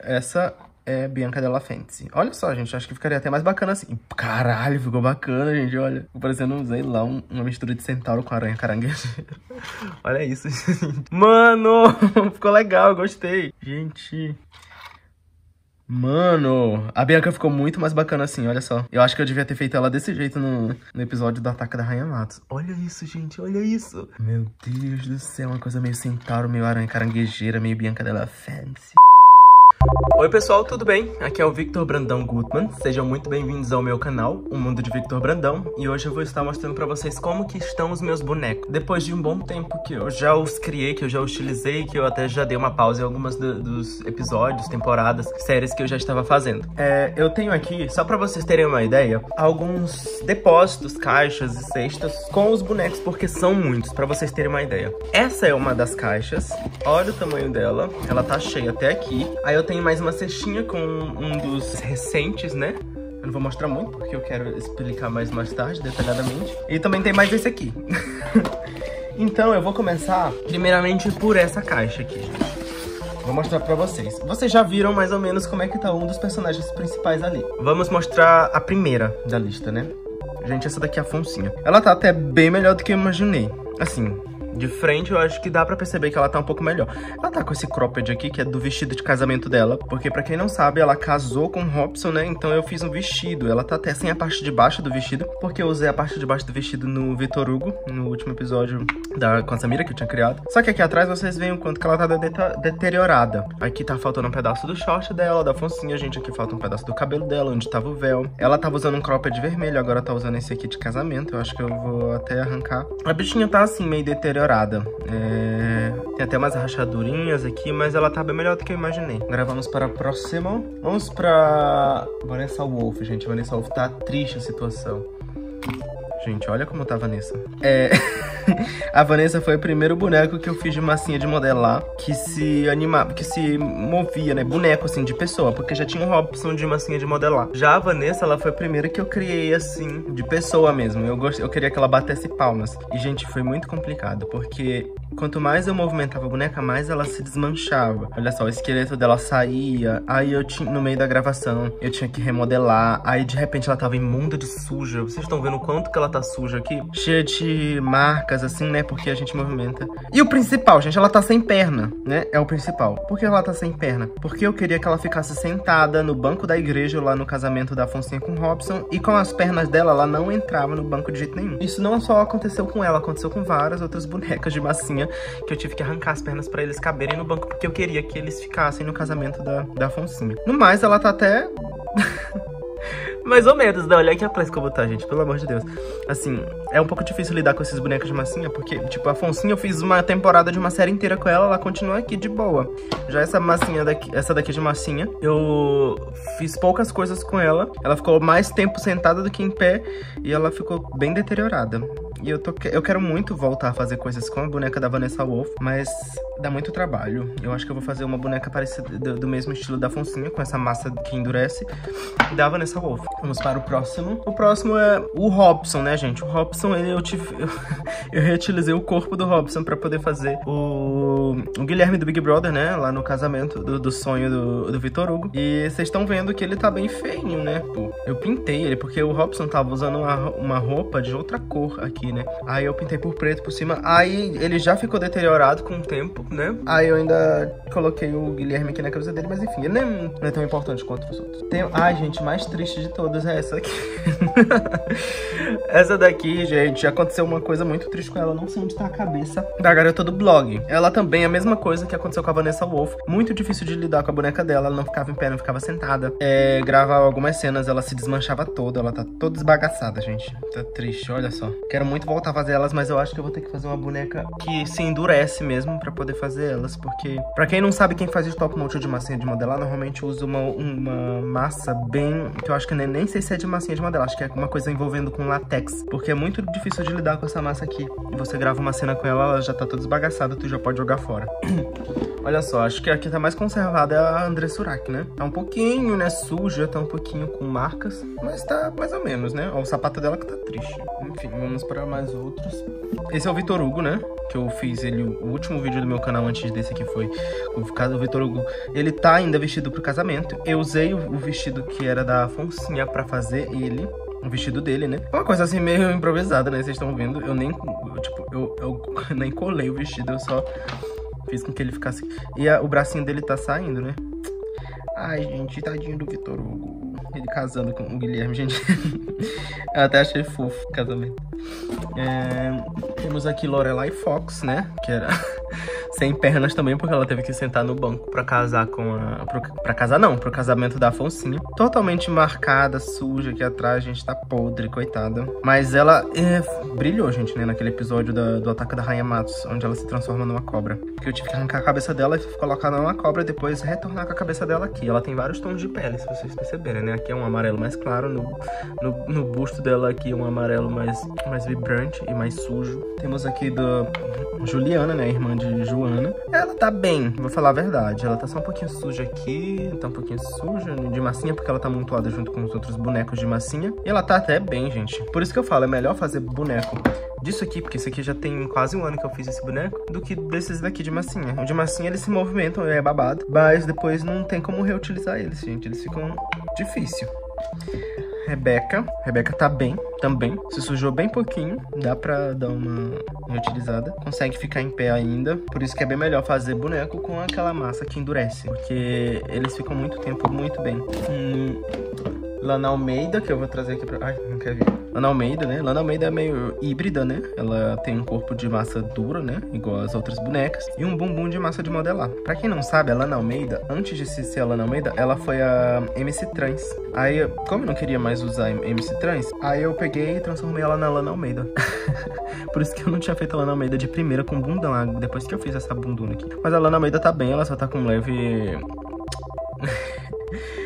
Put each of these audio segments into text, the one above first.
essa é Bianca Della Fantasy. Olha só, gente, acho que ficaria até mais bacana assim. Caralho, ficou bacana, gente, olha. Ficou parecendo, sei lá, um, uma mistura de centauro com aranha caranguejeira. olha isso, gente. Mano, ficou legal, gostei. Gente... Mano, a Bianca ficou muito mais bacana assim, olha só. Eu acho que eu devia ter feito ela desse jeito no, no episódio do Ataque da Rainha Matos. Olha isso, gente, olha isso. Meu Deus do céu, uma coisa meio centauro, meio aranha caranguejeira, meio Bianca Della Fantasy. Oi pessoal, tudo bem? Aqui é o Victor Brandão Gutman, sejam muito bem-vindos ao meu canal, O Mundo de Victor Brandão, e hoje eu vou estar mostrando pra vocês como que estão os meus bonecos. Depois de um bom tempo que eu já os criei, que eu já utilizei, que eu até já dei uma pausa em algumas do, dos episódios, temporadas, séries que eu já estava fazendo. É, eu tenho aqui, só pra vocês terem uma ideia, alguns depósitos, caixas e cestas com os bonecos, porque são muitos, pra vocês terem uma ideia. Essa é uma das caixas, olha o tamanho dela, ela tá cheia até aqui. Aí eu tenho mais uma cestinha com um dos recentes, né? Eu não vou mostrar muito, porque eu quero explicar mais mais tarde, detalhadamente. E também tem mais esse aqui. então, eu vou começar, primeiramente, por essa caixa aqui, gente. Vou mostrar pra vocês. Vocês já viram mais ou menos como é que tá um dos personagens principais ali. Vamos mostrar a primeira da lista, né? Gente, essa daqui é a Foncinha. Ela tá até bem melhor do que eu imaginei. Assim, de frente, eu acho que dá pra perceber que ela tá um pouco melhor. Ela tá com esse cropped aqui, que é do vestido de casamento dela, porque pra quem não sabe, ela casou com o Robson, né? Então eu fiz um vestido. Ela tá até sem a parte de baixo do vestido, porque eu usei a parte de baixo do vestido no Vitor Hugo, no último episódio da, com a Samira, que eu tinha criado. Só que aqui atrás vocês veem o quanto que ela tá de deteriorada. Aqui tá faltando um pedaço do short dela, da foncinha, gente. Aqui falta um pedaço do cabelo dela, onde tava o véu. Ela tava usando um cropped vermelho, agora tá usando esse aqui de casamento. Eu acho que eu vou até arrancar. A bichinha tá assim, meio deteriorada. É, é... Tem até umas rachadurinhas aqui, mas ela tá bem melhor do que eu imaginei. Agora vamos para a próxima. Vamos pra Vanessa Wolf, gente. Vanessa Wolf tá triste a situação. Gente, olha como tá a Vanessa. É... a Vanessa foi o primeiro boneco que eu fiz de massinha de modelar que se animava, que se movia, né? Boneco, assim, de pessoa, porque já tinha um Robson de massinha de modelar. Já a Vanessa, ela foi a primeira que eu criei, assim, de pessoa mesmo. Eu, gost... eu queria que ela batesse palmas. E, gente, foi muito complicado, porque quanto mais eu movimentava a boneca, mais ela se desmanchava. Olha só, o esqueleto dela saía, aí eu tinha, no meio da gravação, eu tinha que remodelar, aí de repente ela tava imunda de suja. Vocês estão vendo o quanto que ela tá suja aqui? Cheia de marcas, assim, né? Porque a gente movimenta. E o principal, gente, ela tá sem perna, né? É o principal. Por que ela tá sem perna? Porque eu queria que ela ficasse sentada no banco da igreja lá no casamento da Foncinha com Robson e com as pernas dela, ela não entrava no banco de jeito nenhum. Isso não só aconteceu com ela, aconteceu com várias outras bonecas de massinha que eu tive que arrancar as pernas pra eles caberem no banco porque eu queria que eles ficassem no casamento da, da Foncinha. No mais, ela tá até... Mais ou menos, né? Olha aqui atrás como tá, gente, pelo amor de Deus. Assim, é um pouco difícil lidar com esses bonecos de massinha, porque, tipo, a Foncinha eu fiz uma temporada de uma série inteira com ela, ela continua aqui de boa. Já essa massinha daqui, essa daqui de massinha, eu fiz poucas coisas com ela. Ela ficou mais tempo sentada do que em pé e ela ficou bem deteriorada. E eu, tô, eu quero muito voltar a fazer coisas com a boneca da Vanessa Wolf, mas dá muito trabalho. Eu acho que eu vou fazer uma boneca parecida do, do mesmo estilo da Foncinha, com essa massa que endurece, da Vanessa Wolf. Vamos para o próximo. O próximo é o Robson, né, gente? O Robson, ele, eu tive... Eu, eu reutilizei o corpo do Robson pra poder fazer o, o Guilherme do Big Brother, né? Lá no casamento do, do sonho do, do Vitor Hugo. E vocês estão vendo que ele tá bem feinho, né? Pô, eu pintei ele, porque o Robson tava usando uma, uma roupa de outra cor aqui, né? Aí eu pintei por preto por cima. Aí ele já ficou deteriorado com o tempo, né? Aí eu ainda coloquei o Guilherme aqui na cabeça dele, mas enfim, ele não é tão importante quanto os outros. Tem... Ai, gente, mais triste de todas é essa aqui. essa daqui, gente, aconteceu uma coisa muito triste com ela. Não sei onde tá a cabeça da garota do blog. Ela também a mesma coisa que aconteceu com a Vanessa Wolf. Muito difícil de lidar com a boneca dela. Ela não ficava em pé, não ficava sentada. É, gravar algumas cenas, ela se desmanchava toda. Ela tá toda esbagaçada, gente. Tá triste, olha só. Quero muito voltar a fazer elas, mas eu acho que eu vou ter que fazer uma boneca que se endurece mesmo pra poder fazer elas. Porque, pra quem não sabe, quem faz stop motion de massinha de modelar, normalmente usa uma, uma massa bem... Que eu acho que nem, nem sei se é de massinha de modelar. Acho que é uma coisa envolvendo com latex. Porque é muito difícil de lidar com essa massa aqui. Você grava uma cena com ela, ela já tá toda esbagaçada, tu já pode jogar fora. Olha só, acho que a que tá mais conservada é a André Surak, né? Tá um pouquinho, né, suja, tá um pouquinho com marcas, mas tá mais ou menos, né? Ó, o sapato dela que tá triste. Enfim, vamos para mais outros. Esse é o Vitor Hugo, né? Que eu fiz ele, o último vídeo do meu canal antes desse aqui foi o Vitor Hugo. Ele tá ainda vestido pro casamento. Eu usei o vestido que era da Afonsinha pra fazer ele o vestido dele, né? Uma coisa assim meio improvisada, né? Vocês estão vendo. Eu nem, eu, tipo, eu, eu nem colei o vestido, eu só fiz com que ele ficasse... E a, o bracinho dele tá saindo, né? Ai, gente, tadinho do Vitor Hugo. Ele casando com o Guilherme, gente. eu até achei fofo o casamento. É, temos aqui Lorelai Fox, né? Que era sem pernas também, porque ela teve que sentar no banco pra casar com a... Pro, pra casar não, pro casamento da Afonsinha. Totalmente marcada, suja aqui atrás, gente, tá podre, coitada. Mas ela é, brilhou, gente, né, naquele episódio da, do Ataque da Rainha Matos, onde ela se transforma numa cobra. Porque eu tive que arrancar a cabeça dela e colocar numa cobra e depois retornar com a cabeça dela aqui. Ela tem vários tons de pele, se vocês perceberem, né? Aqui é um amarelo mais claro, no, no, no busto dela aqui é um amarelo mais, mais vibrante e mais sujo. Temos aqui do Juliana, né, irmã de Joana. Ela tá bem, vou falar a verdade. Ela tá só um pouquinho suja aqui, tá um pouquinho suja de massinha, porque ela tá amontoada junto com os outros bonecos de massinha. E ela tá até bem, gente. Por isso que eu falo, é melhor fazer boneco disso aqui, porque esse aqui já tem quase um ano que eu fiz esse boneco, do que desses daqui de massinha. O de massinha, eles se movimentam, é babado, mas depois não tem como reutilizar eles, gente. Eles ficam difícil. Rebeca. Rebeca tá bem também. Se sujou bem pouquinho. Dá pra dar uma reutilizada. Consegue ficar em pé ainda. Por isso que é bem melhor fazer boneco com aquela massa que endurece. Porque eles ficam muito tempo muito bem. Hum, Lana Almeida, que eu vou trazer aqui pra... Ai, não quer ver. Lana Almeida, né? Lana Almeida é meio híbrida, né? Ela tem um corpo de massa dura, né? Igual as outras bonecas. E um bumbum de massa de modelar. Pra quem não sabe, a Lana Almeida, antes de ser a Lana Almeida, ela foi a MC Trans. Aí, como eu não queria mais usar MC Trans, aí eu peguei e transformei ela na Lana Almeida. Por isso que eu não tinha feito a Lana Almeida de primeira com bundão, depois que eu fiz essa bunduna aqui. Mas a Lana Almeida tá bem, ela só tá com leve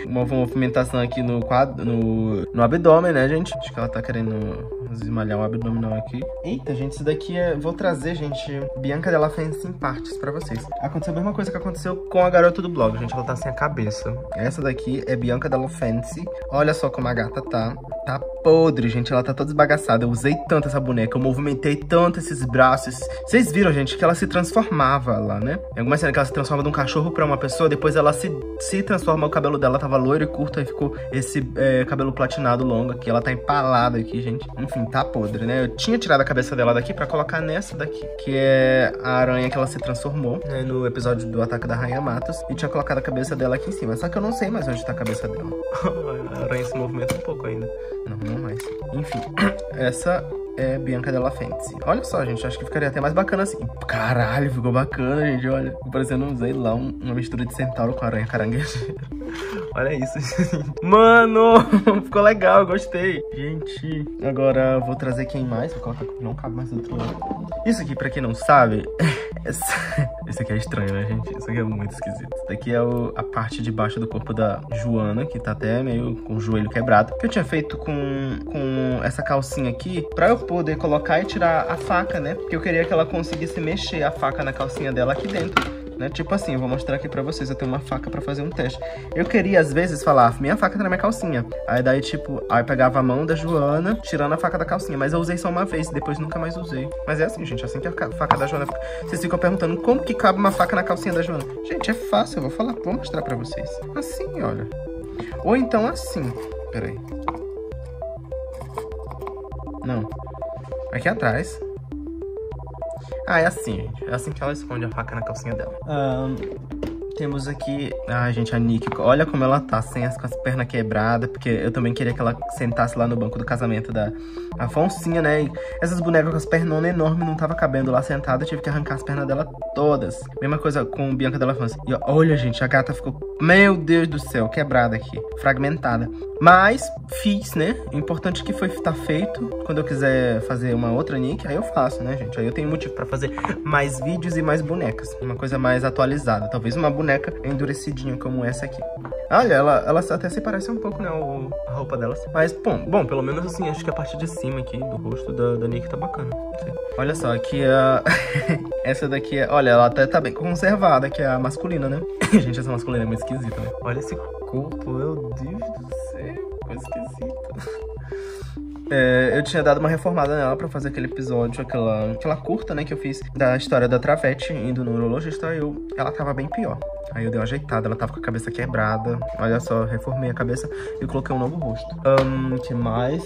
uma movimentação aqui no quadro, no, no abdômen, né, gente? Acho que ela tá querendo esmalhar o abdominal aqui. Eita, gente, isso daqui é... Vou trazer, gente, Bianca Della Fancy em partes pra vocês. Aconteceu a mesma coisa que aconteceu com a garota do blog, gente. Ela tá sem a cabeça. Essa daqui é Bianca Della Fancy. Olha só como a gata tá. Tá podre, gente. Ela tá toda esbagaçada. Eu usei tanto essa boneca. Eu movimentei tanto esses braços. Vocês viram, gente, que ela se transformava lá, né? Em alguma cena que ela se transforma de um cachorro pra uma pessoa. Depois ela se, se transforma. O cabelo dela tava loiro e curto. Aí ficou esse é, cabelo platinado longo aqui. Ela tá empalada aqui, gente. Enfim, tá podre, né? Eu tinha tirado a cabeça dela daqui pra colocar nessa daqui. Que é a aranha que ela se transformou, né? No episódio do Ataque da Rainha Matos. E tinha colocado a cabeça dela aqui em cima. Só que eu não sei mais onde tá a cabeça dela. a aranha se movimenta um pouco ainda. Não, não mais. Enfim, essa é Bianca Della Fantasy. Olha só, gente, acho que ficaria até mais bacana assim. Caralho, ficou bacana, gente, olha. Parecendo, sei lá, um, uma mistura de centauro com aranha caranguejeira. olha isso, Mano, ficou legal, gostei. Gente, agora vou trazer quem mais. Vou colocar, não cabe mais do outro lado. Isso aqui, pra quem não sabe, essa... esse aqui é estranho, né, gente? Isso aqui é muito esquisito. Isso daqui é o, a parte de baixo do corpo da Joana, que tá até meio com o joelho quebrado. Que eu tinha feito com, com essa calcinha aqui, pra eu poder colocar e tirar a faca, né? Porque eu queria que ela conseguisse mexer a faca na calcinha dela aqui dentro. Né? Tipo assim, eu vou mostrar aqui pra vocês, eu tenho uma faca pra fazer um teste. Eu queria, às vezes, falar, minha faca tá na minha calcinha. Aí daí, tipo, aí pegava a mão da Joana, tirando a faca da calcinha. Mas eu usei só uma vez, depois nunca mais usei. Mas é assim, gente, assim que a faca da Joana fica... Vocês ficam perguntando, como que cabe uma faca na calcinha da Joana? Gente, é fácil, eu vou falar, vou mostrar pra vocês. Assim, olha. Ou então assim. Peraí. Não. Aqui atrás. Ah, é assim, gente. É assim que ela esconde a faca na calcinha dela. Um, temos aqui... Ah, gente, a Nick. Olha como ela tá, sem as, com as pernas quebradas. Porque eu também queria que ela sentasse lá no banco do casamento da Afonsinha, né? E essas bonecas com as pernas enormes não tava cabendo lá sentada. Tive que arrancar as pernas dela todas. Mesma coisa com Bianca Della Afonso. E olha, gente, a gata ficou... Meu Deus do céu, quebrada aqui. Fragmentada. Mas fiz, né? O importante é que foi estar tá feito. Quando eu quiser fazer uma outra nick, aí eu faço, né, gente? Aí eu tenho motivo pra fazer mais vídeos e mais bonecas. Uma coisa mais atualizada. Talvez uma boneca boneca endurecidinha como essa aqui. Olha, ela, ela até se parece um pouco, né, o, a roupa delas. Mas, bom, bom, pelo menos assim, acho que a parte de cima aqui do rosto da, da Nick tá bacana. Olha só, aqui a... essa daqui é... Olha, ela até tá bem conservada, que é a masculina, né? Gente, essa masculina é muito esquisita, né? Olha esse corpo, meu Deus do céu. Coisa esquisita. É, eu tinha dado uma reformada nela pra fazer aquele episódio, aquela, aquela curta, né, que eu fiz da história da Travete indo no urologista. Eu, ela tava bem pior. Aí eu dei uma ajeitada, ela tava com a cabeça quebrada. Olha só, reformei a cabeça e coloquei um novo rosto. Um, que mais?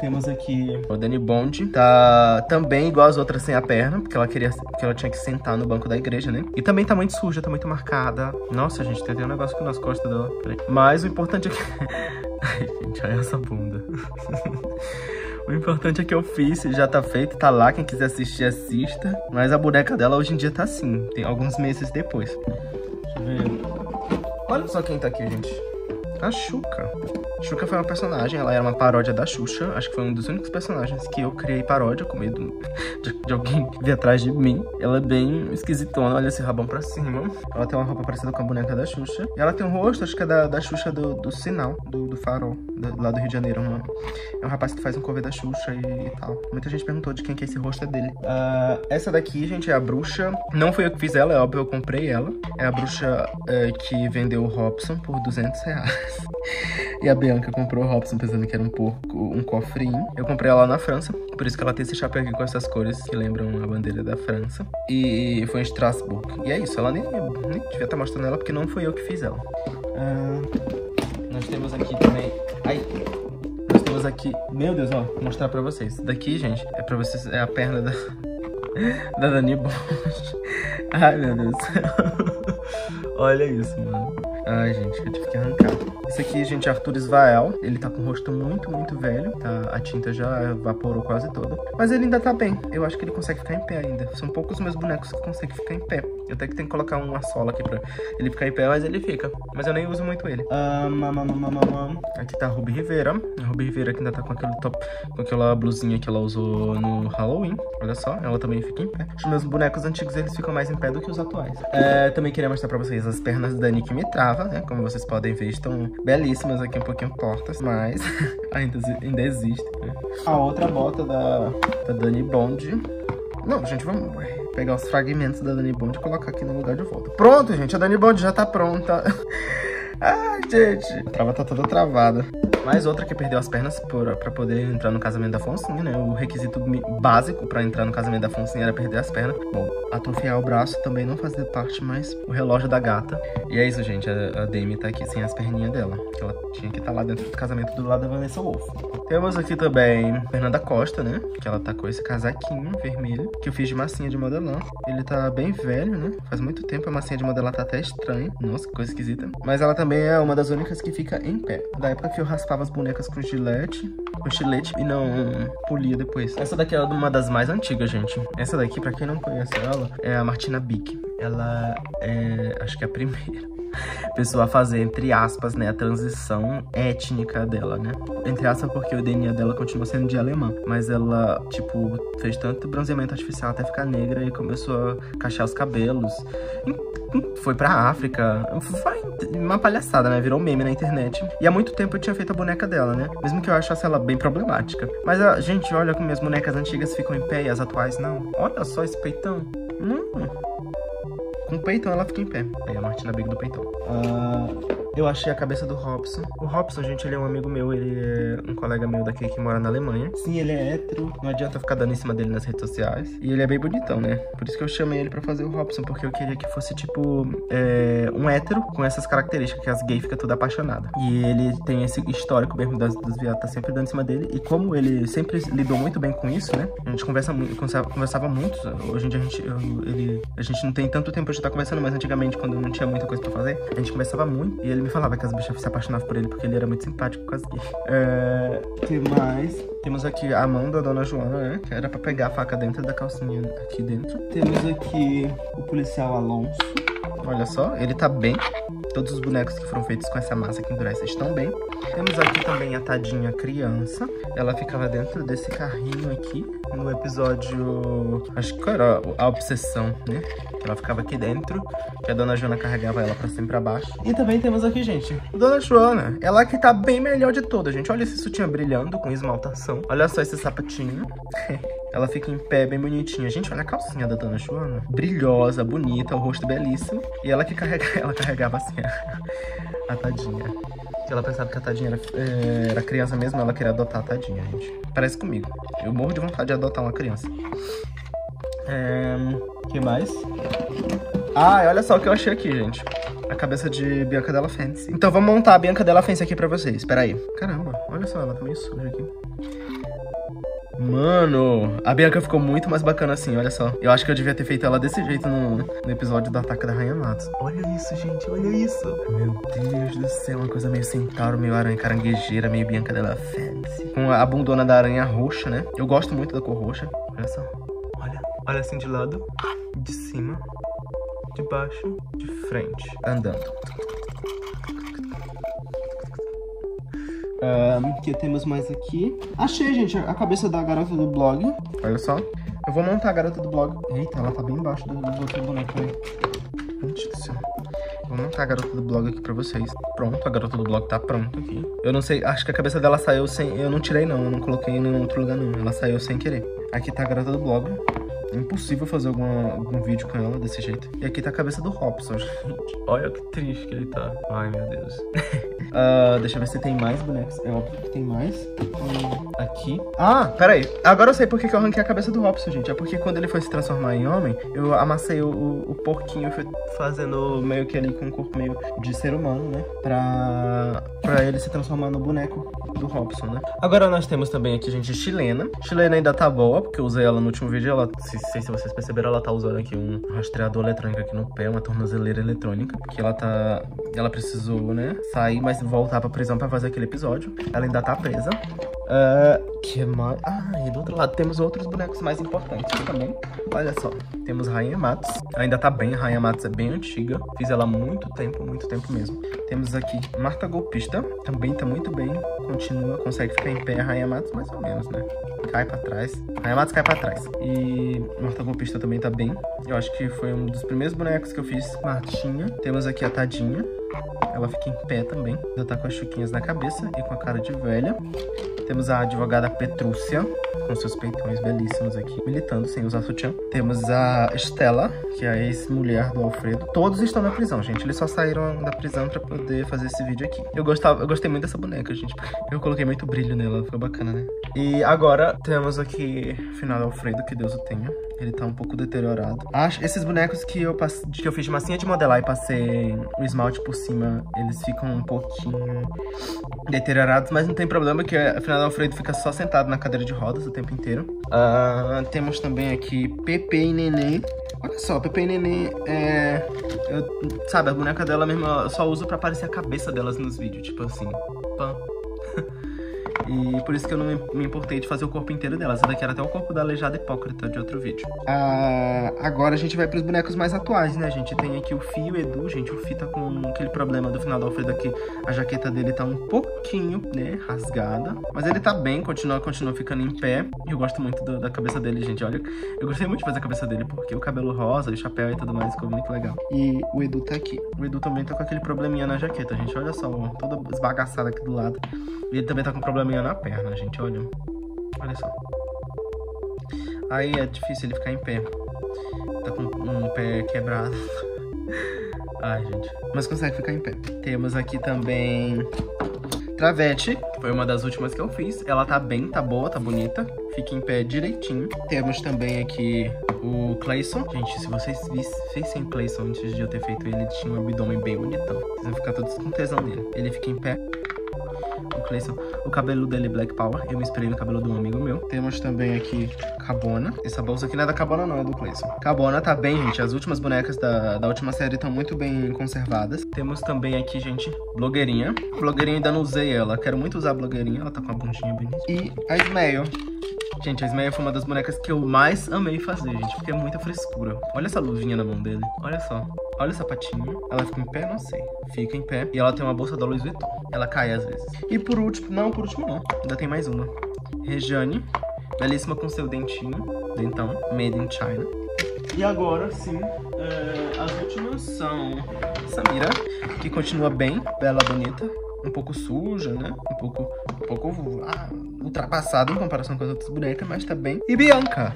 Temos aqui o Dani Bond. Tá também igual as outras sem a perna, porque ela queria que ela tinha que sentar no banco da igreja, né? E também tá muito suja, tá muito marcada. Nossa, gente, tem um negócio aqui nas costas dela. Mas o importante é que. Ai, gente, olha essa bunda. O importante é que eu fiz, já tá feito, tá lá. Quem quiser assistir, assista. Mas a boneca dela hoje em dia tá assim, tem alguns meses depois. Deixa eu ver. Olha só quem tá aqui, gente. A Xuca. Xuca foi uma personagem, ela era uma paródia da Xuxa. Acho que foi um dos únicos personagens que eu criei paródia, com medo de, de alguém vir atrás de mim. Ela é bem esquisitona, olha esse rabão pra cima. Ela tem uma roupa parecida com a boneca da Xuxa. E ela tem um rosto, acho que é da, da Xuxa do, do sinal, do, do farol, do, lá do Rio de Janeiro. É um rapaz que faz um cover da Xuxa e, e, tal. Muita gente perguntou de quem que é esse rosto é dele. Uh, essa daqui, gente, é a bruxa. Não foi eu que fiz ela, é óbvio, eu comprei ela. É a bruxa é, que vendeu o Robson por 200 reais. E a Bianca comprou o Robson pensando que era um porco, um cofrinho. Eu comprei ela na França, por isso que ela tem esse chapéu aqui com essas cores que lembram a bandeira da França. E foi em Strasbourg. E é isso, ela nem, nem devia estar mostrando ela porque não foi eu que fiz ela. Ah, nós temos aqui também... Ai, nós temos aqui... Meu Deus, ó, vou mostrar pra vocês. Daqui, gente, é pra vocês... É a perna da... da Dani Bosch. Ai, meu Deus. Olha isso, mano. Ai, gente, eu tive que arrancar. Esse aqui, gente, é Arthur Isvael. Ele tá com o rosto muito, muito velho. Tá? A tinta já evaporou quase toda. Mas ele ainda tá bem. Eu acho que ele consegue ficar em pé ainda. São poucos meus bonecos que conseguem ficar em pé. Eu até que tenho que colocar uma sola aqui pra ele ficar em pé, mas ele fica. Mas eu nem uso muito ele. Um, aqui tá a Ruby Rivera. A Ruby Rivera que ainda tá com aquele top, com aquela blusinha que ela usou no Halloween. Olha só, ela também fica em pé. Os meus bonecos antigos, eles ficam mais em pé do que os atuais. É, também queria mostrar pra vocês as pernas da Nick me né? Como vocês podem ver, estão belíssimas aqui, um pouquinho tortas, mas ainda, ainda existe. Né? A outra bota da, da Dani Bond. Não, gente, vamos pegar os fragmentos da Dani Bond e colocar aqui no lugar de volta. Pronto, gente, a Dani Bond já tá pronta. Ai, gente, a trava tá toda travada. Mais outra que perdeu as pernas por, pra poder entrar no casamento da Foncinha, né? O requisito básico pra entrar no casamento da Foncinha era perder as pernas. Bom, atrofiar o braço também não fazia parte, mas o relógio da gata. E é isso, gente. A, a Demi tá aqui sem as perninhas dela. Ela tinha que estar tá lá dentro do casamento do lado da Vanessa Wolf. Temos aqui também Fernanda Costa, né? Que ela tá com esse casaquinho vermelho. Que eu fiz de massinha de modelão. Ele tá bem velho, né? Faz muito tempo a massinha de modelar tá até estranha. Nossa, que coisa esquisita. Mas ela também é uma das únicas que fica em pé. Da época que eu raspava as bonecas com gilete, com estilete e não polia depois. Essa daqui é uma das mais antigas, gente. Essa daqui, pra quem não conhece ela, é a Martina Bick. Ela é, acho que é a primeira pessoa fazer, entre aspas, né, a transição étnica dela, né? Entre aspas, porque o DNA dela continua sendo de alemã. Mas ela, tipo, fez tanto bronzeamento artificial até ficar negra e começou a cachear os cabelos. Foi pra África. Foi uma palhaçada, né? Virou meme na internet. E há muito tempo eu tinha feito a boneca dela, né? Mesmo que eu achasse ela bem problemática. Mas, a gente, olha como minhas bonecas antigas ficam em pé e as atuais não. Olha só esse peitão. Hum. Com o peitão ela fica em pé. Aí a Martina Big do peitão. Uh, eu achei a cabeça do Robson. O Robson, gente, ele é um amigo meu, ele é um colega meu daqui que mora na Alemanha. Sim, ele é hétero, não adianta ficar dando em cima dele nas redes sociais. E ele é bem bonitão, né? Por isso que eu chamei ele pra fazer o Robson, porque eu queria que fosse, tipo, é, um hétero com essas características, que as gays ficam tudo apaixonadas. E ele tem esse histórico mesmo das, dos viados tá sempre dando em cima dele. E como ele sempre lidou muito bem com isso, né? A gente conversa muito, conversava muito. Hoje em dia a gente, eu, ele, a gente não tem tanto tempo de estar conversando, mas antigamente, quando não tinha muita coisa pra fazer, a gente conversava muito. E ele me falava que as bichas se apaixonavam por ele porque ele era muito simpático com as gays. É, que mais? Temos aqui a mão da Dona Joana, né? Que era pra pegar a faca dentro da calcinha aqui dentro. Temos aqui o policial Alonso. Olha só, ele tá bem. Todos os bonecos que foram feitos com essa massa que endurece estão bem. Temos aqui também a tadinha criança. Ela ficava dentro desse carrinho aqui no episódio. Acho que era a obsessão, né? Ela ficava aqui dentro, que a dona Joana carregava ela pra cima e pra baixo. E também temos aqui, gente, Dona Joana. Ela que tá bem melhor de todas, gente. Olha esse sutiã brilhando com esmaltação. Olha só esse sapatinho. ela fica em pé, bem bonitinha. Gente, olha a calcinha da Dona Joana. Brilhosa, bonita, o rosto belíssimo. E ela que carrega, ela carregava assim a tadinha. Ela pensava que a Tadinha era, é, era, criança mesmo, ela queria adotar a Tadinha, gente. Parece comigo. Eu morro de vontade de adotar uma criança. É, que mais? Ah, olha só o que eu achei aqui, gente. A cabeça de Bianca Della Fence. Então vamos montar a Bianca Della Fence aqui pra vocês. Espera aí. Caramba, olha só, ela tá meio suja aqui. Mano, a Bianca ficou muito mais bacana assim, olha só. Eu acho que eu devia ter feito ela desse jeito no, no episódio do Ataque da Rainha Matos. Olha isso, gente, olha isso. Meu Deus do céu, uma coisa meio centauro, meio aranha caranguejeira, meio Bianca della Fancy. Com a bundona da aranha roxa, né? Eu gosto muito da cor roxa. Olha só. Olha, olha assim de lado, de cima, de baixo, de frente, andando. Um, que temos mais aqui. Achei, gente, a cabeça da garota do blog. Olha só. Eu vou montar a garota do blog. Eita, ela tá bem embaixo do, do outro boneco aí. Gente do céu. Vou montar a garota do blog aqui pra vocês. Pronto, a garota do blog tá pronta aqui. Eu não sei, acho que a cabeça dela saiu sem... Eu não tirei não, eu não coloquei em outro lugar não. Ela saiu sem querer. Aqui tá a garota do blog. Impossível fazer alguma, algum vídeo com ela desse jeito. E aqui tá a cabeça do Robson, gente. Olha que triste que ele tá. Ai, meu Deus. uh, deixa eu ver se tem mais bonecos. É óbvio que tem mais. Um, aqui. Ah, peraí. Agora eu sei por que, eu arranquei a cabeça do Robson, gente. É porque quando ele foi se transformar em homem, eu amassei o, o, o porquinho e fui fazendo meio que ali com um corpo meio de ser humano, né? Pra, pra ele se transformar no boneco do Robson, né? Agora nós temos também aqui, gente, chilena. Chilena ainda tá boa, porque eu usei ela no último vídeo. Ela se sei se vocês perceberam, ela tá usando aqui um rastreador eletrônico aqui no pé, uma tornozeleira eletrônica, porque ela tá... Ela precisou, né, sair, mas voltar pra prisão pra fazer aquele episódio. Ela ainda tá presa. Uh, que mais? Ah, e do outro lado temos outros bonecos mais importantes também. Olha só, temos Rainha Matos. Ainda tá bem, Rainha Matos é bem antiga. Fiz ela há muito tempo, muito tempo mesmo. Temos aqui Marta Golpista, também tá muito bem. Continua, consegue ficar em pé. Rainha Matos mais ou menos, né? Cai pra trás. Rainha Matos cai pra trás. E Marta Golpista também tá bem. Eu acho que foi um dos primeiros bonecos que eu fiz. Martinha. Temos aqui a Tadinha. Ela fica em pé também. Ela tá com as chuquinhas na cabeça e com a cara de velha. Temos a advogada Petrúcia, com seus peitões belíssimos aqui, militando sem usar sutiã. Temos a Estela, que é a ex-mulher do Alfredo. Todos estão na prisão, gente. Eles só saíram da prisão pra poder fazer esse vídeo aqui. Eu, gostava, eu gostei muito dessa boneca, gente. Eu coloquei muito brilho nela, ficou bacana, né? E agora temos aqui o final do Alfredo, que Deus o tenha. Ele tá um pouco deteriorado. Acho esses bonecos que eu, que eu fiz de massinha de modelar e passei o esmalte por cima, eles ficam um pouquinho deteriorados, mas não tem problema que afinal o Alfredo fica só sentado na cadeira de rodas o tempo inteiro. Uh, temos também aqui Pepe e Nenê. Olha só, Pepe e Nenê é... Eu, sabe, a boneca dela mesmo, eu só uso pra aparecer a cabeça delas nos vídeos, tipo assim, pam. E por isso que eu não me importei de fazer o corpo inteiro dela. Essa daqui era até o corpo da aleijada hipócrita de outro vídeo. Ah, agora a gente vai pros bonecos mais atuais, né, gente? Tem aqui o Fio e o Edu, gente. O Fio tá com aquele problema do final do Alfredo aqui. A jaqueta dele tá um pouquinho, né, rasgada. Mas ele tá bem, continua, continua ficando em pé. E eu gosto muito do, da cabeça dele, gente. Olha, eu gostei muito de fazer a cabeça dele, porque o cabelo rosa, o chapéu e tudo mais ficou muito legal. E o Edu tá aqui. O Edu também tá com aquele probleminha na jaqueta, gente. Olha só, toda esbagaçada aqui do lado. E ele também tá com probleminha na perna, gente, olha. Olha só. Aí é difícil ele ficar em pé. Tá com um pé quebrado. Ai, gente. Mas consegue ficar em pé. Temos aqui também... Travete, foi uma das últimas que eu fiz. Ela tá bem, tá boa, tá bonita. Fica em pé direitinho. Temos também aqui o Clayson. Gente, se vocês vissem Clayson antes de eu ter feito ele, ele tinha um abdômen bem bonitão. Vocês vão ficar todos com tesão nele. Ele fica em pé o Clayson. O cabelo dele é Black Power. Eu me inspirei no cabelo de um amigo meu. Temos também aqui Cabona. Essa bolsa aqui não é da Cabona, não, é do Clayson. Cabona tá bem, gente. As últimas bonecas da, da última série estão muito bem conservadas. Temos também aqui, gente, Blogueirinha. Blogueirinha ainda não usei ela. Quero muito usar a Blogueirinha. Ela tá com a bundinha bonita. E a Smail. Gente, a Smail foi uma das bonecas que eu mais amei fazer, gente, porque é muita frescura. Olha essa luvinha na mão dele, olha só. Olha o sapatinho. Ela fica em pé? Não sei. Fica em pé. E ela tem uma bolsa da Louis Vuitton. Ela cai às vezes. E por último, não, por último não. Ainda tem mais uma. Rejane. Belíssima com seu dentinho, dentão, made in China. E agora, sim, é, as últimas são Samira, que continua bem, bela, bonita, um pouco suja, né? Um pouco, um pouco ah, ultrapassada em comparação com as outras bonecas, mas tá bem. E Bianca,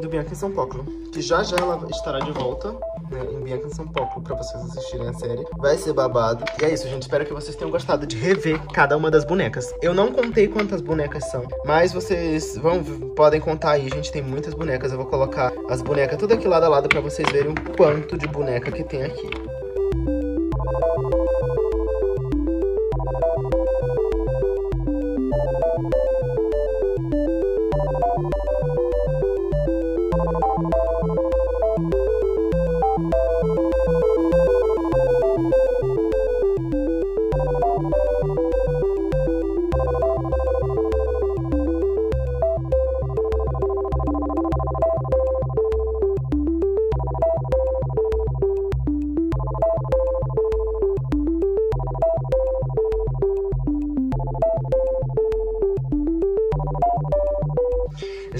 do Bianca em São Paulo, que já já ela estará de volta né, em Bianca em São Paulo pra vocês assistirem a série. Vai ser babado. E é isso, gente. Espero que vocês tenham gostado de rever cada uma das bonecas. Eu não contei quantas bonecas são, mas vocês vão, podem contar aí, gente. Tem muitas bonecas. Eu vou colocar as bonecas tudo aqui lado a lado pra vocês verem o quanto de boneca que tem aqui.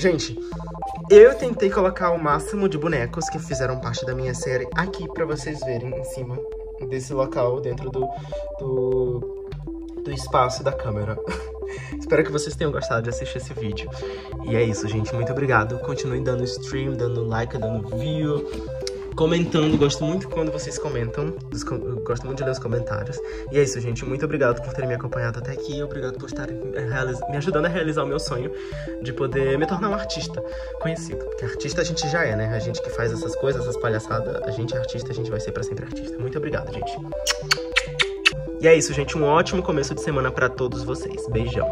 Gente, eu tentei colocar o máximo de bonecos que fizeram parte da minha série aqui pra vocês verem em cima desse local, dentro do, do, do espaço da câmera. Espero que vocês tenham gostado de assistir esse vídeo. E é isso, gente. Muito obrigado. Continuem dando stream, dando like, dando view comentando. Gosto muito quando vocês comentam. Gosto muito de ler os comentários. E é isso, gente. Muito obrigado por terem me acompanhado até aqui. Obrigado por estarem me ajudando a realizar o meu sonho de poder me tornar um artista conhecido. Porque artista a gente já é, né? A gente que faz essas coisas, essas palhaçadas, a gente é artista, a gente vai ser pra sempre artista. Muito obrigado, gente. E é isso, gente. Um ótimo começo de semana pra todos vocês. Beijão.